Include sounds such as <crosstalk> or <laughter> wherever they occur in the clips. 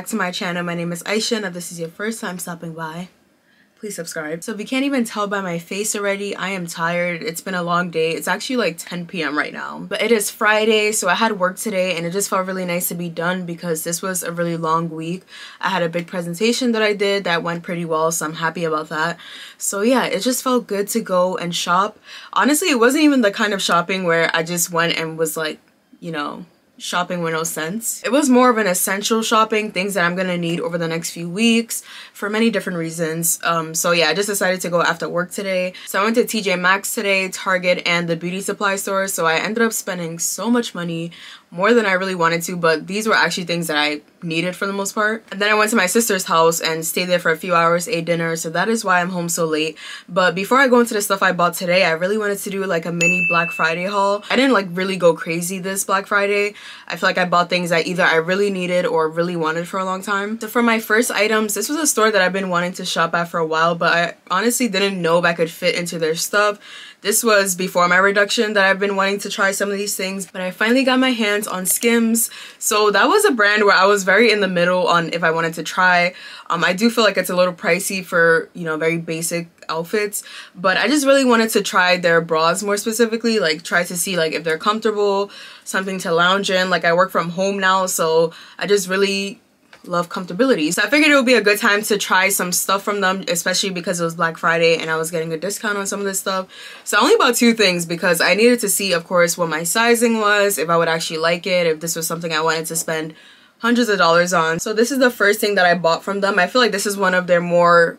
back to my channel. My name is Aisha and if this is your first time stopping by, please subscribe. So if you can't even tell by my face already, I am tired. It's been a long day. It's actually like 10 p.m. right now. But it is Friday, so I had work today and it just felt really nice to be done because this was a really long week. I had a big presentation that I did that went pretty well, so I'm happy about that. So yeah, it just felt good to go and shop. Honestly, it wasn't even the kind of shopping where I just went and was like, you know, shopping with no sense. It was more of an essential shopping, things that I'm gonna need over the next few weeks for many different reasons. Um, so yeah, I just decided to go after work today. So I went to TJ Maxx today, Target, and the beauty supply store. So I ended up spending so much money more than I really wanted to, but these were actually things that I needed for the most part. And then I went to my sister's house and stayed there for a few hours, ate dinner, so that is why I'm home so late. But before I go into the stuff I bought today, I really wanted to do like a mini Black Friday haul. I didn't like really go crazy this Black Friday. I feel like I bought things that either I really needed or really wanted for a long time. So for my first items, this was a store that I've been wanting to shop at for a while, but I honestly didn't know if I could fit into their stuff. This was before my reduction that I've been wanting to try some of these things, but I finally got my hands on Skims. So that was a brand where I was very in the middle on if I wanted to try. Um, I do feel like it's a little pricey for, you know, very basic outfits, but I just really wanted to try their bras more specifically, like try to see like if they're comfortable, something to lounge in. Like I work from home now, so I just really love comfortability. So I figured it would be a good time to try some stuff from them, especially because it was Black Friday and I was getting a discount on some of this stuff. So I only bought two things because I needed to see, of course, what my sizing was, if I would actually like it, if this was something I wanted to spend hundreds of dollars on. So this is the first thing that I bought from them. I feel like this is one of their more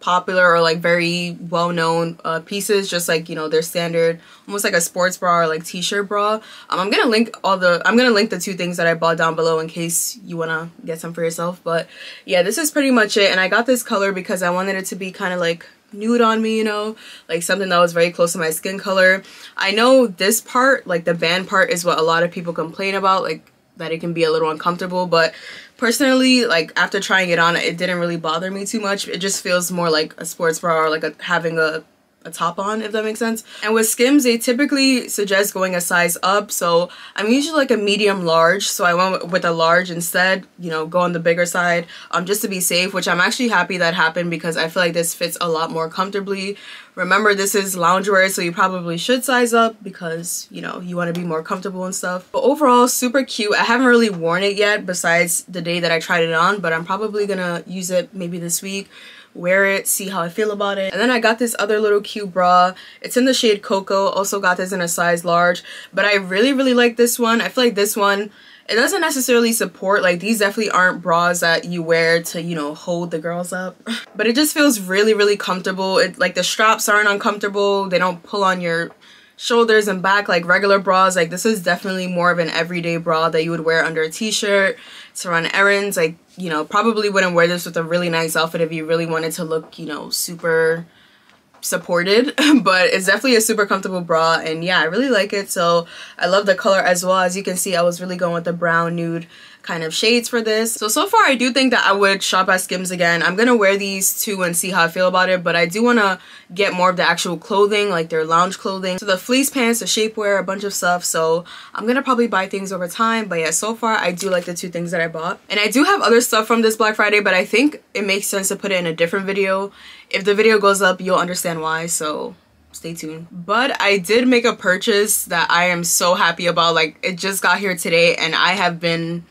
popular or like very well-known uh, pieces just like you know their standard almost like a sports bra or like t-shirt bra. Um, i'm gonna link all the i'm gonna link the two things that i bought down below in case you want to get some for yourself. But yeah this is pretty much it. And i got this color because i wanted it to be kind of like nude on me you know? Like something that was very close to my skin color. I know this part like the band part is what a lot of people complain about like that it can be a little uncomfortable but personally like after trying it on it didn't really bother me too much. It just feels more like a sports bra or like a, having a a top on if that makes sense. And with skims they typically suggest going a size up. So i'm usually like a medium large. So i went with a large instead you know go on the bigger side um just to be safe which i'm actually happy that happened because i feel like this fits a lot more comfortably. Remember this is loungewear so you probably should size up because you know you want to be more comfortable and stuff. But overall super cute. I haven't really worn it yet besides the day that i tried it on but i'm probably gonna use it maybe this week wear it, see how I feel about it. And then I got this other little cute bra. It's in the shade Cocoa. Also got this in a size large. But I really, really like this one. I feel like this one, it doesn't necessarily support, like these definitely aren't bras that you wear to, you know, hold the girls up. <laughs> But it just feels really, really comfortable. It Like the straps aren't uncomfortable. They don't pull on your shoulders and back like regular bras like this is definitely more of an everyday bra that you would wear under a t-shirt to run errands like you know probably wouldn't wear this with a really nice outfit if you really wanted to look you know super supported <laughs> but it's definitely a super comfortable bra and yeah I really like it so I love the color as well. As you can see I was really going with the brown nude kind of shades for this. So, so far I do think that I would shop at Skims again. I'm to wear these two and see how I feel about it, but I do want to get more of the actual clothing, like their lounge clothing. So the fleece pants, the shapewear, a bunch of stuff. So I'm to probably buy things over time, but yeah, so far I do like the two things that I bought. And I do have other stuff from this Black Friday, but I think it makes sense to put it in a different video. If the video goes up, you'll understand why, so stay tuned but i did make a purchase that i am so happy about like it just got here today and i have been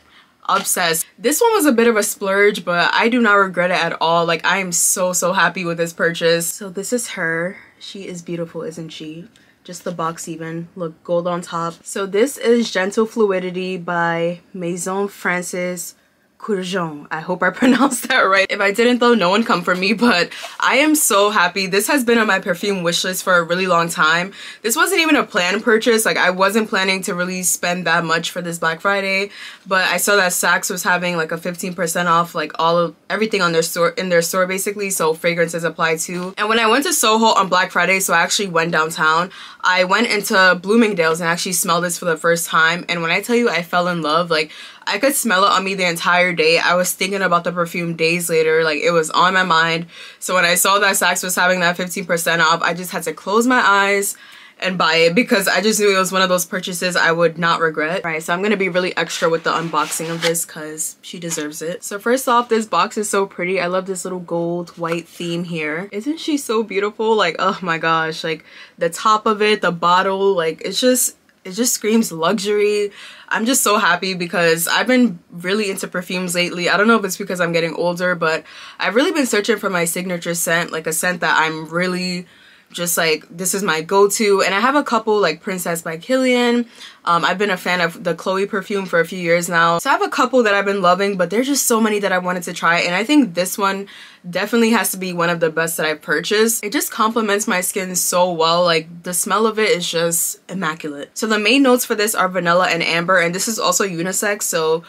obsessed. This one was a bit of a splurge, but I do not regret it at all. Like, I am so, so happy with this purchase. So this is her. She is beautiful, isn't she? Just the box even. Look, gold on top. So this is Gentle Fluidity by Maison Francis Kurkdjian. I hope I <laughs> pronounced that right. If I didn't though, no one come for me, but I am so happy. This has been on my perfume wish list for a really long time. This wasn't even a planned purchase. Like I wasn't planning to really spend that much for this Black Friday, but I saw that Saks was having like a 15% off like all of everything on their store in their store basically, so fragrances apply too. And when I went to Soho on Black Friday, so I actually went downtown, I went into Bloomingdale's and actually smelled this for the first time. And when I tell you I fell in love, like I could smell it on me the entire day. I was thinking about the perfume days later. Like it was on my mind. So when I saw that Saks was having that 15% off, I just had to close my eyes and buy it because I just knew it was one of those purchases I would not regret. All right, so I'm gonna be really extra with the unboxing of this because she deserves it. So first off, this box is so pretty. I love this little gold white theme here. Isn't she so beautiful? Like, oh my gosh, like the top of it, the bottle, like it's just, it just screams luxury. I'm just so happy because I've been really into perfumes lately. I don't know if it's because I'm getting older, but I've really been searching for my signature scent, like a scent that I'm really just like this is my go-to. And I have a couple like Princess by Kilian um, I've been a fan of the Chloe perfume for a few years now. So I have a couple that I've been loving but there's just so many that I wanted to try. And I think this one definitely has to be one of the best that I've purchased. It just complements my skin so well. Like the smell of it is just immaculate. So the main notes for this are vanilla and amber and this is also unisex. So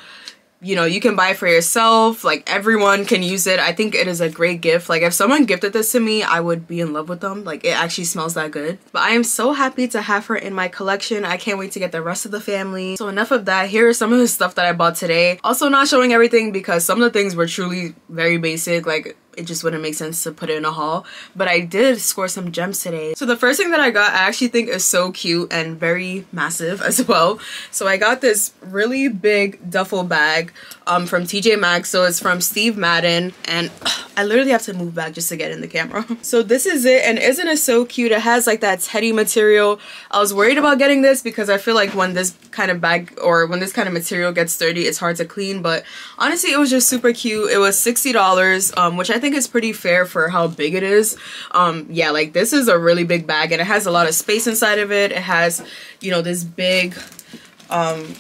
you know, you can buy for yourself. Like everyone can use it. I think it is a great gift. Like if someone gifted this to me, I would be in love with them. Like it actually smells that good. But I am so happy to have her in my collection. I can't wait to get the rest of the family. So enough of that. Here is some of the stuff that I bought today. Also not showing everything because some of the things were truly very basic. Like it just wouldn't make sense to put it in a haul. But I did score some gems today. So the first thing that I got I actually think is so cute and very massive <laughs> as well. So I got this really big duffel bag um, from TJ Maxx. So it's from Steve Madden. And ugh, <sighs> I literally have to move back just to get in the camera <laughs> so this is it and isn't it so cute it has like that teddy material I was worried about getting this because I feel like when this kind of bag or when this kind of material gets dirty it's hard to clean but honestly it was just super cute it was $60 um, which I think is pretty fair for how big it is. Um, yeah, like this is a really big bag and it has a lot of space inside of it. It has, you know, this big um,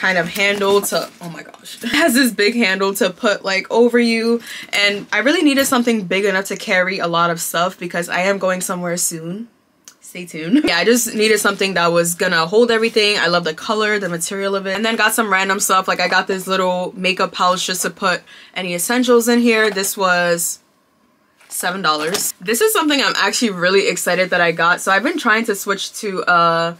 kind of handle to, oh my gosh, it <laughs> has this big handle to put like over you. And I really needed something big enough to carry a lot of stuff because I am going somewhere soon stay tuned. <laughs> yeah, I just needed something that was gonna hold everything. I love the color, the material of it. And then got some random stuff. Like I got this little makeup pouch just to put any essentials in here. This was seven dollars this is something i'm actually really excited that i got so i've been trying to switch to a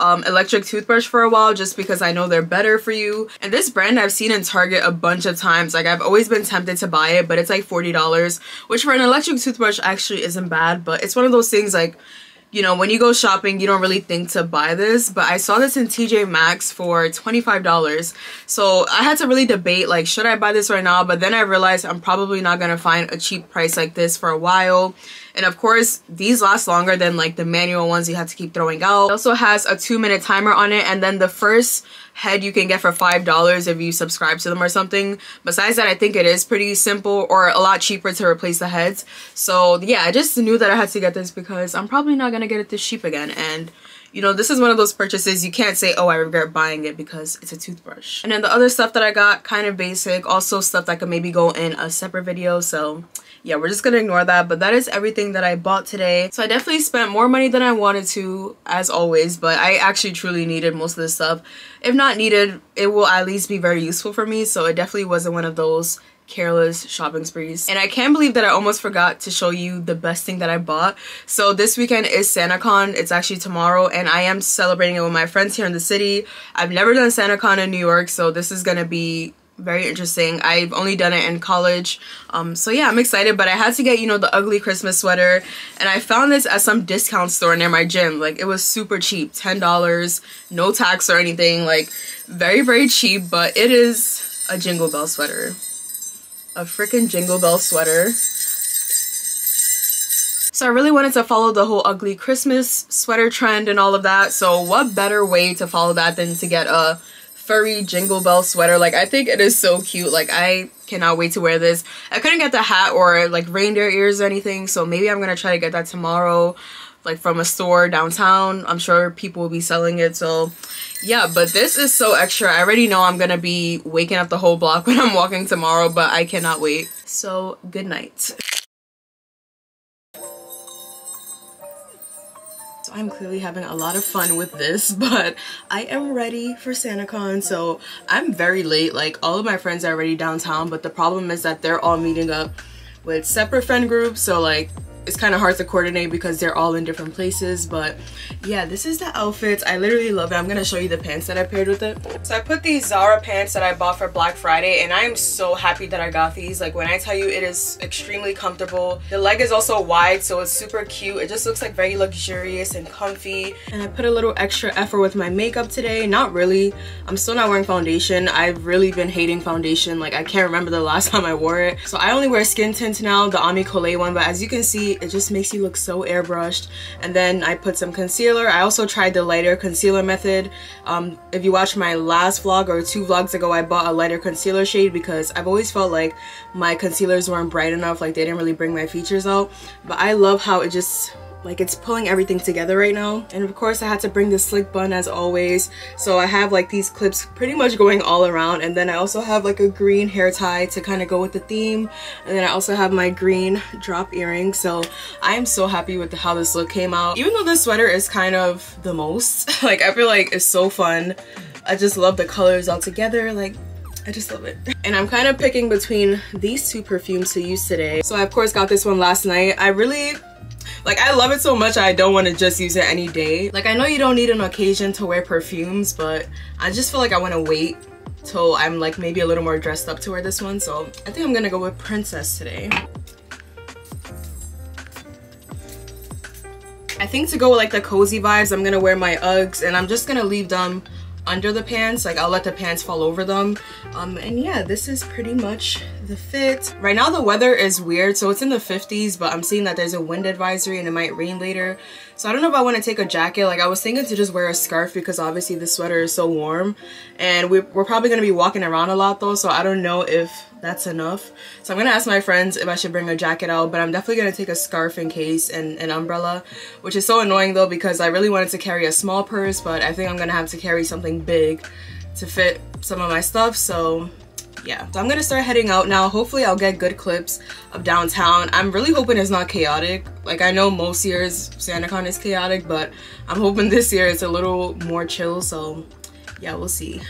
um, electric toothbrush for a while just because I know they're better for you. And this brand I've seen in Target a bunch of times. Like I've always been tempted to buy it, but it's like $40, which for an electric toothbrush actually isn't bad. But it's one of those things like you know, when you go shopping, you don't really think to buy this, but I saw this in TJ Maxx for $25. So I had to really debate, like, should I buy this right now? But then I realized I'm probably not going to find a cheap price like this for a while. And of course, these last longer than like the manual ones you have to keep throwing out. It also has a two minute timer on it. And then the first head you can get for $5 if you subscribe to them or something. Besides that, I think it is pretty simple or a lot cheaper to replace the heads. So yeah, I just knew that I had to get this because I'm probably not going to get it this cheap again. And you know, this is one of those purchases you can't say, oh, I regret buying it because it's a toothbrush. And then the other stuff that I got, kind of basic, also stuff that could maybe go in a separate video. So yeah, we're just gonna ignore that. But that is everything that I bought today. So I definitely spent more money than I wanted to, as always, but I actually truly needed most of this stuff. If not needed, it will at least be very useful for me. So it definitely wasn't one of those careless shopping sprees. And I can't believe that I almost forgot to show you the best thing that I bought. So this weekend is SantaCon. It's actually tomorrow and I am celebrating it with my friends here in the city. I've never done SantaCon in New York, so this is gonna be very interesting. I've only done it in college. Um, so yeah i'm excited but i had to get you know the ugly christmas sweater and i found this at some discount store near my gym. Like it was super cheap ten dollars no tax or anything like very very cheap but it is a jingle bell sweater. A freaking jingle bell sweater. So I really wanted to follow the whole ugly Christmas sweater trend and all of that. So what better way to follow that than to get a furry jingle bell sweater. Like, I think it is so cute. Like, I cannot wait to wear this. I couldn't get the hat or like reindeer ears or anything, so maybe I'm gonna try to get that tomorrow like from a store downtown. I'm sure people will be selling it. So yeah, but this is so extra. I already know I'm gonna be waking up the whole block <laughs> when I'm walking tomorrow, but I cannot wait. So good night. So I'm clearly having a lot of fun with this, <laughs> but I am ready for SantaCon. So I'm very late. Like all of my friends are already downtown, but the problem is that they're all meeting up with separate friend groups. So like it's kind of hard to coordinate because they're all in different places but yeah this is the outfits. I literally love it. I'm gonna show you the pants that i paired with it. So i put these zara pants that i bought for black friday and i'm so happy that i got these. Like when i tell you it is extremely comfortable. The leg is also wide so it's super cute. It just looks like very luxurious and comfy. And i put a little extra effort with my makeup today. Not really. I'm still not wearing foundation. I've really been hating foundation. Like i can't remember the last <laughs> time i wore it. So i only wear skin tint now the Ami Colé one but as you can see it just makes you look so airbrushed. And then I put some concealer. I also tried the lighter concealer method. Um, if you watch my last vlog or two vlogs ago I bought a lighter concealer shade because I've always felt like my concealers weren't bright enough like they didn't really bring my features out. But I love how it just like it's pulling everything together right now. And of course I had to bring the slick bun as always. So I have like these clips pretty much going all around. And then I also have like a green hair tie to kind of go with the theme. And then I also have my green drop earring. So I am so happy with how this look came out. Even though this sweater is kind of the most <laughs> like I feel like it's so fun. I just love the colors all together. Like I just love it. <laughs> And I'm kind of picking between these two perfumes to use today. So I of course got this one last night. I really like I love it so much I don't want to just use it any day. Like I know you don't need an occasion to wear perfumes, but I just feel like I want to wait till I'm like maybe a little more dressed up to wear this one. So I think I'm gonna go with Princess today. I think to go with like the cozy vibes, I'm gonna wear my Uggs and I'm just gonna leave them under the pants like I'll let the pants fall over them. Um and yeah this is pretty much the fit. Right now the weather is weird so it's in the 50s but I'm seeing that there's a wind advisory and it might rain later. So I don't know if I want to take a jacket. Like I was thinking to just wear a scarf because obviously the sweater is so warm. And we're, we're probably gonna be walking around a lot though so I don't know if that's enough. So i'm gonna ask my friends if i should bring a jacket out but i'm definitely gonna take a scarf in case and an umbrella which is so annoying though because i really wanted to carry a small purse but i think i'm gonna have to carry something big to fit some of my stuff. So yeah. So i'm gonna start heading out now. Hopefully i'll get good clips of downtown. I'm really hoping it's not chaotic. Like i know most years santacon is chaotic but i'm hoping this year it's a little more chill. So yeah we'll see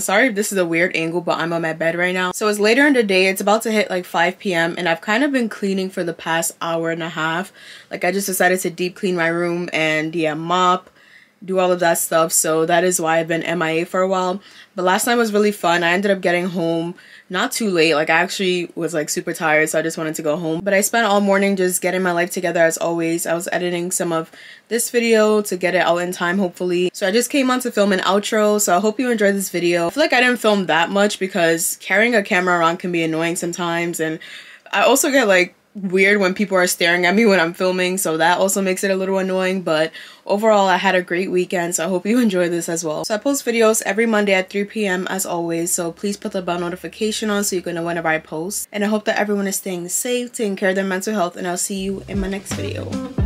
Sorry if this is a weird angle but I'm on my bed right now. So it's later in the day, it's about to hit like 5 p.m. and I've kind of been cleaning for the past hour and a half. Like I just decided to deep clean my room and yeah, mop, do all of that stuff. So that is why I've been MIA for a while. But last night was really fun. I ended up getting home not too late. Like I actually was like super tired so I just wanted to go home. But I spent all morning just getting my life together as always. I was editing some of this video to get it out in time hopefully. So I just came on to film an outro so I hope you enjoyed this video. I feel like I didn't film that much because carrying a camera around can be annoying sometimes and I also get like weird when people are staring at me when I'm filming so that also makes it a little annoying but overall I had a great weekend so I hope you <laughs> enjoy this as well. So I post videos every Monday at 3 p.m. as always so please put the bell notification on so you can know whenever I post and I hope that everyone is staying safe, taking care of their mental health and I'll see you in my next video.